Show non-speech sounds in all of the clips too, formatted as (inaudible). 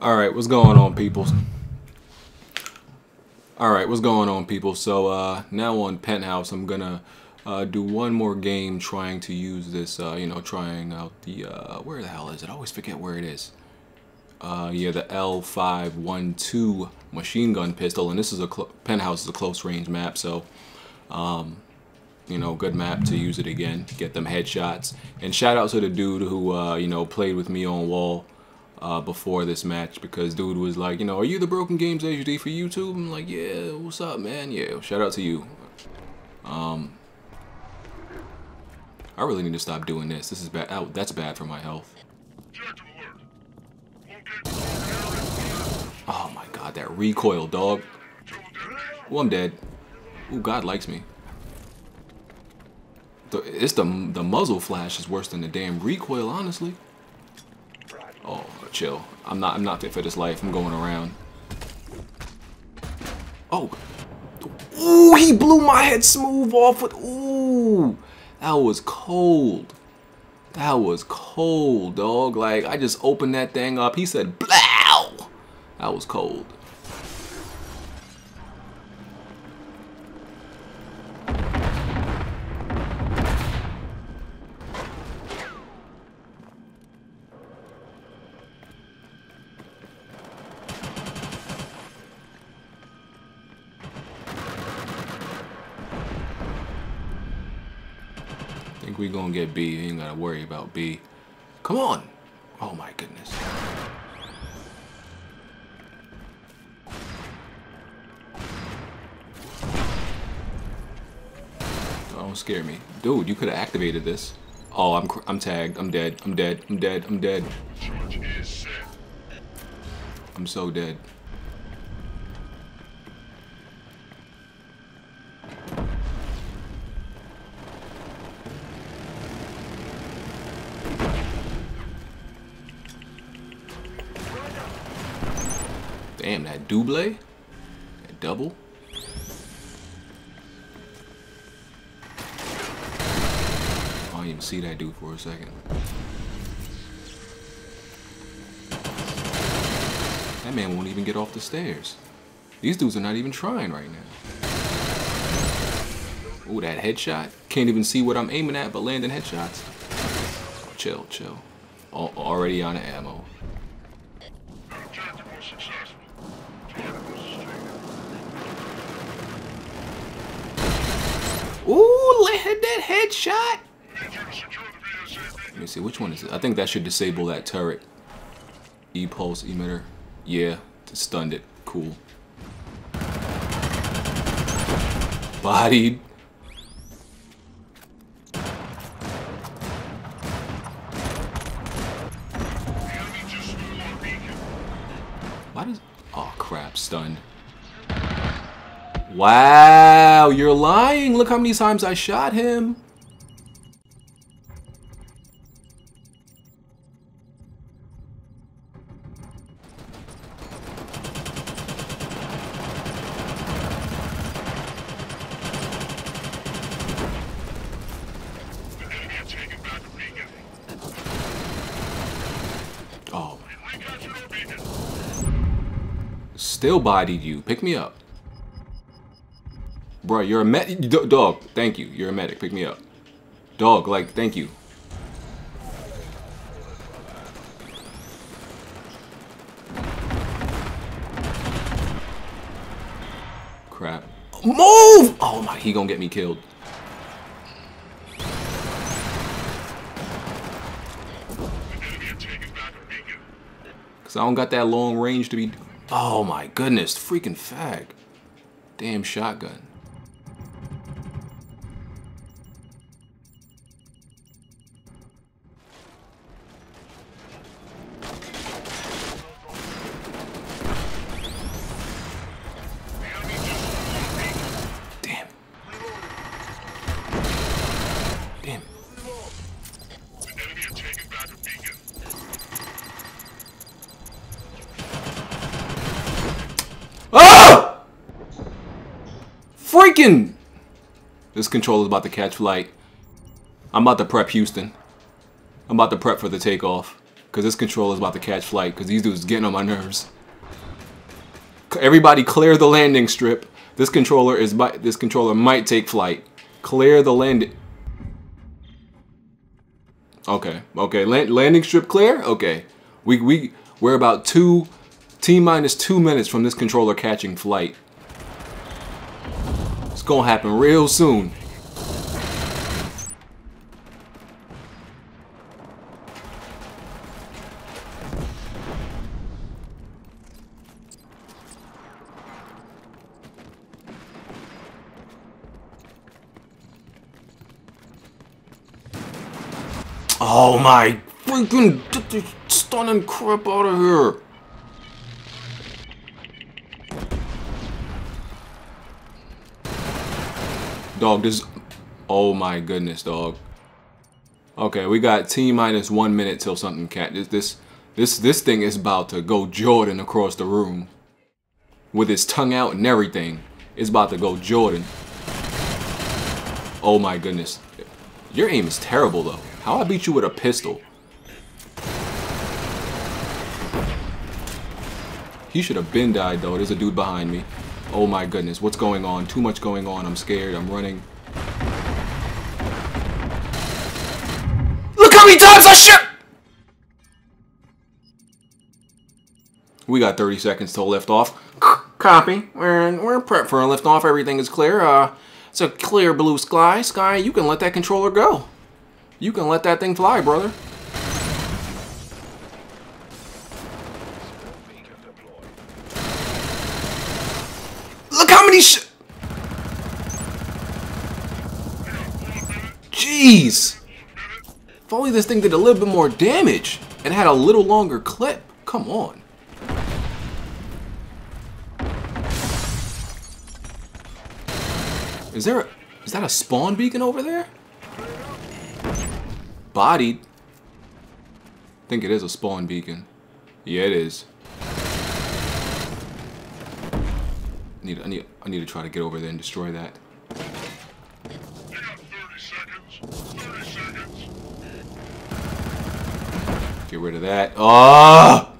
Alright, what's going on, people? Alright, what's going on, people? So, uh, now on Penthouse, I'm gonna uh, do one more game trying to use this, uh, you know, trying out the, uh, where the hell is it? I always forget where it is. Uh, yeah, the L512 machine gun pistol, and this is a, Penthouse is a close range map, so, um, you know, good map to use it again, get them headshots. And shout out to the dude who, uh, you know, played with me on wall uh, before this match because dude was like, you know, are you the Broken Gamez HD for YouTube? I'm like, yeah, what's up, man? Yeah, shout out to you. Um, I really need to stop doing this. This is bad. Oh, that's bad for my health. Oh my god, that recoil, dog. Oh, I'm dead. Oh, God likes me. The, it's the the muzzle flash is worse than the damn recoil, honestly. Oh, chill. I'm not I'm not fit for this life. I'm going around. Oh. Ooh, he blew my head smooth off with ooh. That was cold. That was cold, dog. Like I just opened that thing up. He said, "Blow." That was cold. Think we gonna get B. You ain't gotta worry about B. Come on! Oh my goodness. Don't scare me. Dude, you could have activated this. Oh, I'm I'm tagged. I'm dead. I'm dead. I'm dead. I'm dead. I'm so dead. Double? That double? I don't even see that dude for a second. That man won't even get off the stairs. These dudes are not even trying right now. Ooh, that headshot. Can't even see what I'm aiming at, but landing headshots. Chill, chill. already on ammo. Ooh, hit that headshot. Let me see, which one is it? I think that should disable that turret. E-pulse emitter. Yeah, stunned it. Cool. Bodied. Why does... Oh, crap. Stunned. Wow, you're lying. Look how many times I shot him. Oh. Still bodied you. Pick me up. Bro, you're a med- Dog, thank you. You're a medic. Pick me up. Dog, like, thank you. Crap. Move! Oh my, he gonna get me killed. Cause I don't got that long range to be... Oh my goodness, freaking fag. Damn shotgun. Freaking! This controller's about to catch flight. I'm about to prep Houston. I'm about to prep for the takeoff. because this controller is about to catch flight because these dudes getting on my nerves. Everybody clear the landing strip. This controller is this controller might take flight. Clear the landing. Okay, okay, Land landing strip clear. Okay, we we we're about two t minus two minutes from this controller catching flight. Gonna happen real soon. Oh my freaking stunning crap out of here. Dog, this oh my goodness, dog. Okay, we got T minus one minute till something cat. This this this this thing is about to go Jordan across the room. With his tongue out and everything. It's about to go Jordan. Oh my goodness. Your aim is terrible though. How I beat you with a pistol? He should have been died though. There's a dude behind me. Oh my goodness, what's going on? Too much going on. I'm scared. I'm running. Look how many times I shot! We got 30 seconds till lift off. Copy. We're, we're prepped for a lift off. Everything is clear. Uh, it's a clear blue sky. Sky, you can let that controller go. You can let that thing fly, brother. Look how many sh- Jeez! If only this thing did a little bit more damage and had a little longer clip. Come on. Is there a, is that a spawn beacon over there? Bodied. I think it is a spawn beacon. Yeah, it is. I need, I need, I need to try to get over there and destroy that. Get rid of that. Oh!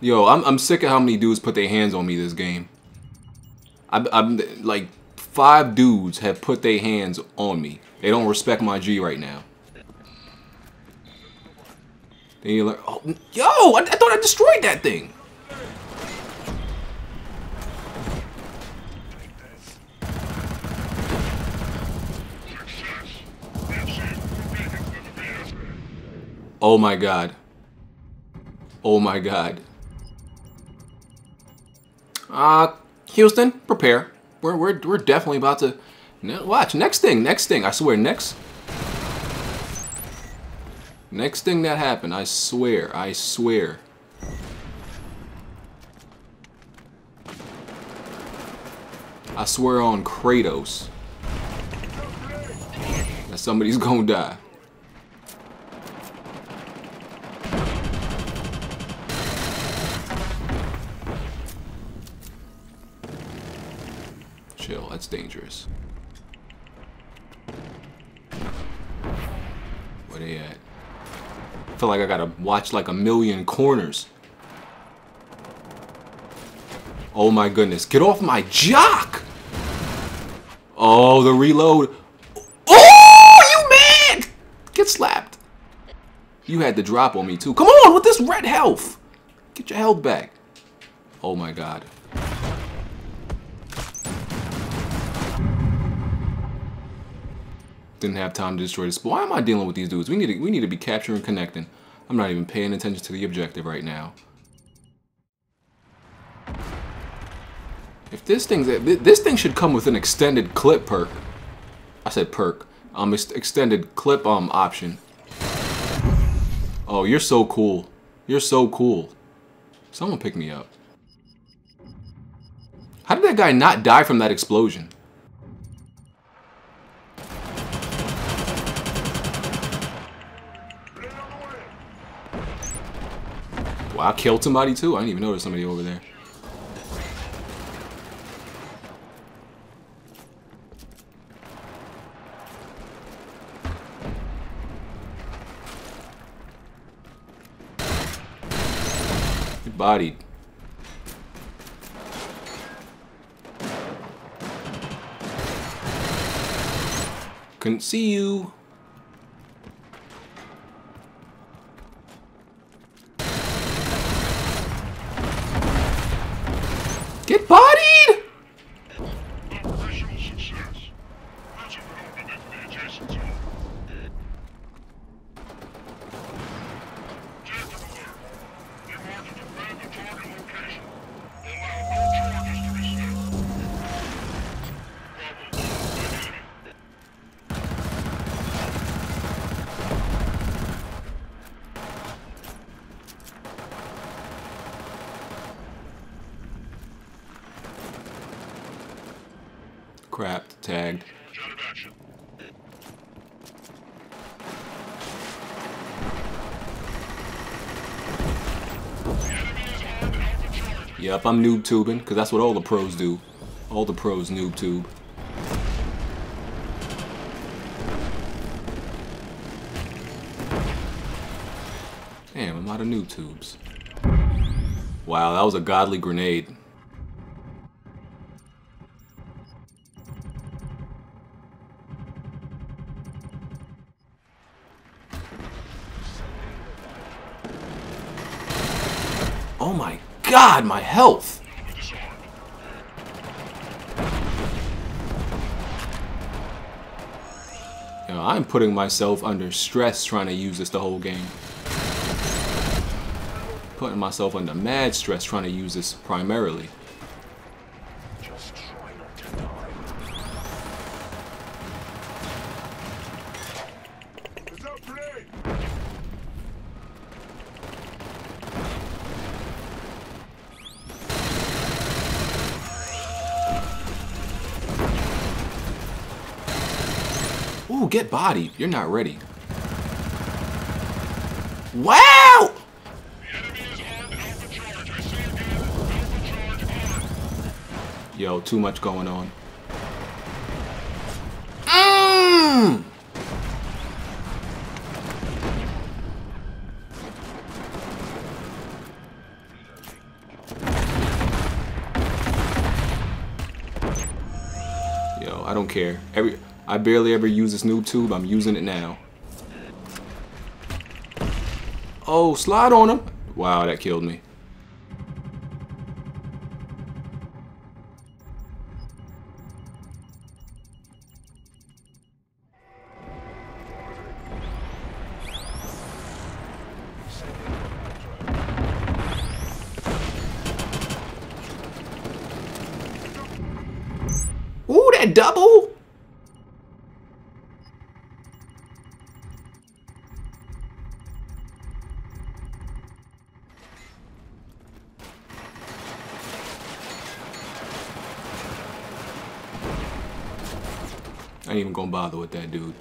Yo, I'm, I'm sick of how many dudes put their hands on me this game. I'm, I'm like, five dudes have put their hands on me. They don't respect my G right now. Then you're oh, yo, I, I thought I destroyed that thing. Oh my god. Oh my god. Uh, Houston, prepare. We're, we're, we're definitely about to... Watch, next thing, next thing. I swear, next... Next thing that happened, I swear, I swear. I swear on Kratos that somebody's (laughs) gonna die. Dangerous. Where they at? I feel like I gotta watch like a million corners. Oh my goodness. Get off my jock! Oh, the reload. Oh, you mad? Get slapped. You had the drop on me too. Come on with this red health. Get your health back. Oh my god. Didn't have time to destroy this. Why am I dealing with these dudes? We need to, we need to be capturing connecting. I'm not even paying attention to the objective right now. If this thing's this thing should come with an extended clip perk. I said perk. Um, extended clip um option. Oh, you're so cool. You're so cool. Someone pick me up. How did that guy not die from that explosion? Wow, I killed somebody too? I didn't even know there's somebody over there. bodied. Couldn't see you. Alpha Charge. Yep, I'm noob tubing, because that's what all the pros do. All the pros noob tube. Damn, I'm out of noob tubes. Wow, that was a godly grenade. God, my health! You know, I'm putting myself under stress trying to use this the whole game. Putting myself under mad stress trying to use this primarily. Get bodied. You're not ready. Wow! Yo, too much going on. Mmm! Yo, I don't care. Every I barely ever use this noob tube. I'm using it now. Oh, slide on him. Wow, that killed me. Ooh, that double! I ain't even gonna bother with that dude.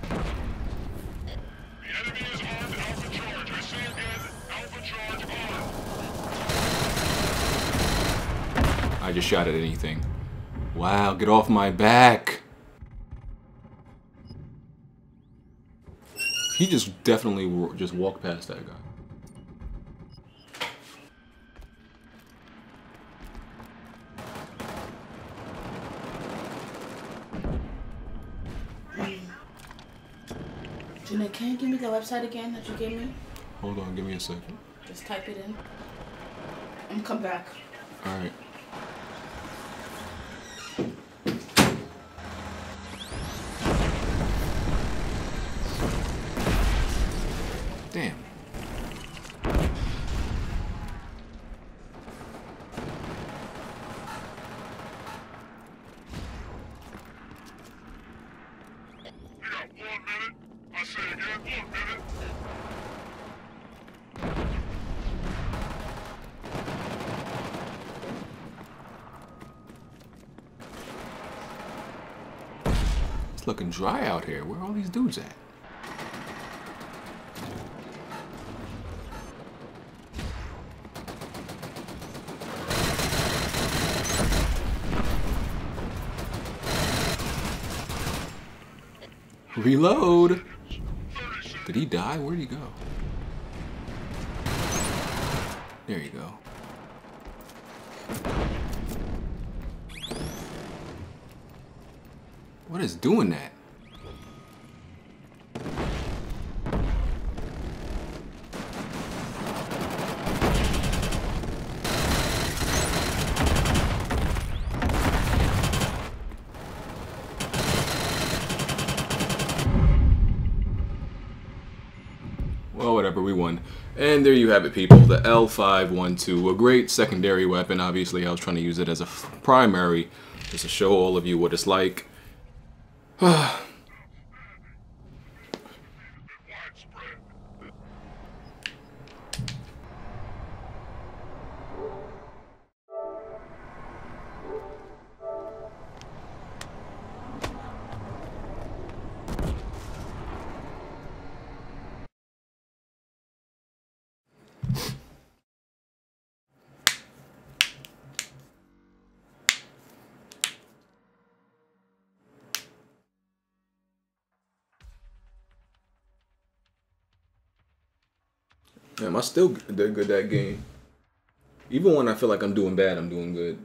The enemy is armed and Alpha Charge. I say again, Alpha Charge armed. I just shot at anything. Wow, get off my back! He just definitely just walked past that guy. Can you give me the website again that you gave me? Hold on, give me a second. Just type it in. And come back. Alright. Damn. Looking dry out here. Where are all these dudes at? Reload. Did he die? Where'd he go? There you go. What is doing that? Well, whatever, we won. And there you have it, people. The L512, a great secondary weapon. Obviously, I was trying to use it as a primary, just to show all of you what it's like. 啊 Damn, I still did good that game. Even when I feel like I'm doing bad, I'm doing good.